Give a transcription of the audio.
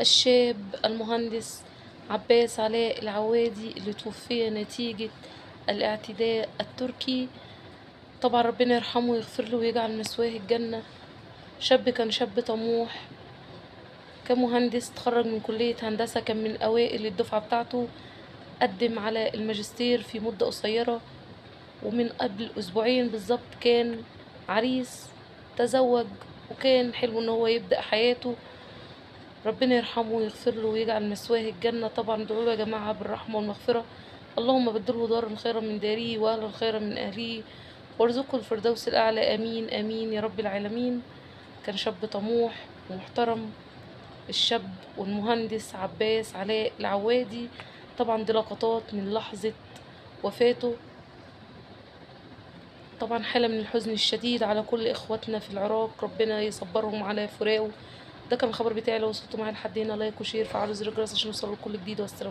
الشاب المهندس عباس علاء العوادي اللي توفي نتيجة الاعتداء التركي. طبعا ربنا يرحمه ويغفر له ويجعل مثواه الجنة. شاب كان شاب طموح. كمهندس تخرج من كلية هندسة كان من أوائل الدفعة بتاعته. قدم على الماجستير في مدة قصيرة. ومن قبل أسبوعين بالظبط كان عريس تزوج وكان حلو إن هو يبدأ حياته. ربنا يرحمه ويغفر له ويجعل مثواه الجنة. طبعا ادعوا له يا جماعة بالرحمة والمغفرة. اللهم بدله دارا خيرا من داره وأهلا خيرا من أهله وارزقه الفردوس الأعلى. آمين آمين يا رب العالمين. كان شاب طموح ومحترم. الشاب والمهندس عباس علاء العوادي. طبعا دي لقطات من لحظة وفاته. طبعا حالة من الحزن الشديد على كل إخواتنا في العراق. ربنا يصبرهم على فراقه. ده كان الخبر بتاعي. لو وصلتوا معايا لحد هنا like و share فعلوا زر الجرس عشان يوصلوا كل جديد والسلام